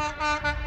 Ha ha ha.